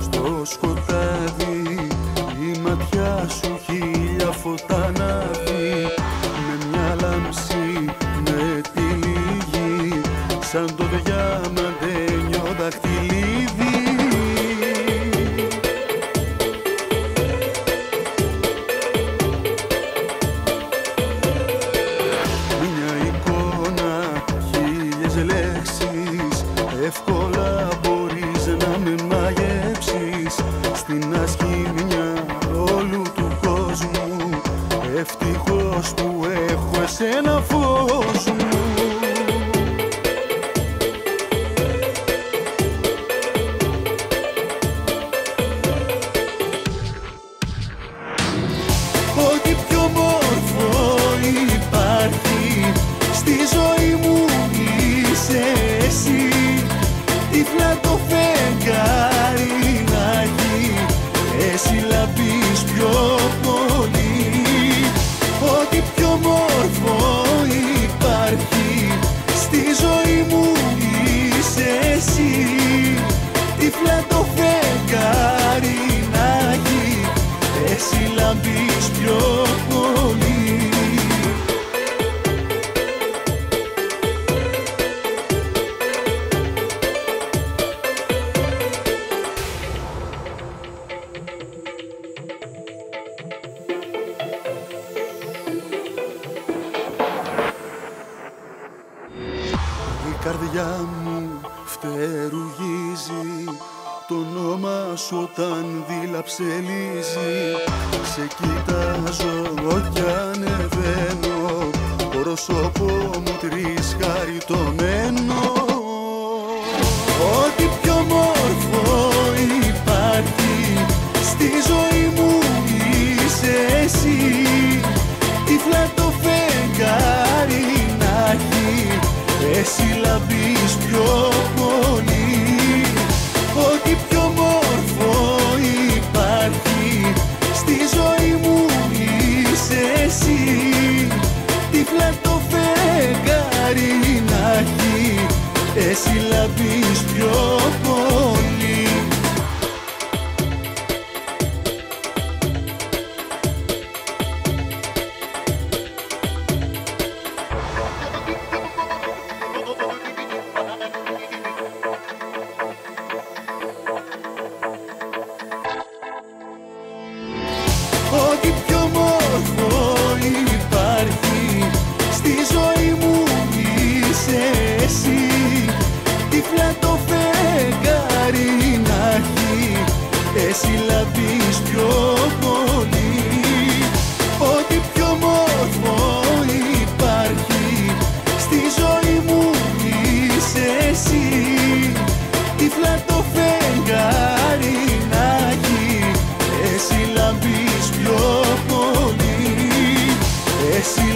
στο σκοτάδι. Η ματιά σου χίλια φωτά να δει. Ευτυχώς που έχω εσένα φως μου. Ό,τι πιο μόρφο υπάρχει στη ζωή μου είσαι εσύ. Τύφλα το φεγγάρι εσύ Τύφλα το φεγγάρι να έχει εσύ λαμπείς πιο πολύ. Η καρδιά μου φτερουγίζει το όνομα σου όταν δίλαψελίζει. Σε κοιτάζω κι ανεβαίνω. Πρόσωπο μου τρισχαριτωμένο. Ό,τι πιο μόρφο υπάρχει στη ζωή μου είσαι εσύ. Τύφλα το φεγγάρι να έχει εσύ εσύ λαμπείς πιο πολύ. Ό,τι πιο μόρφο υπάρχει στη ζωή μου είσαι εσύ Τύφλα το φεγγάρι να έχει εσύ λαμπείς πιο πολύ. Ό,τι πιο μόρφο υπάρχει στη ζωή μου είσαι εσύ. Τύφλα το φεγγάρι να έχει εσύ λαμπείς πιο πολύ. Εσύ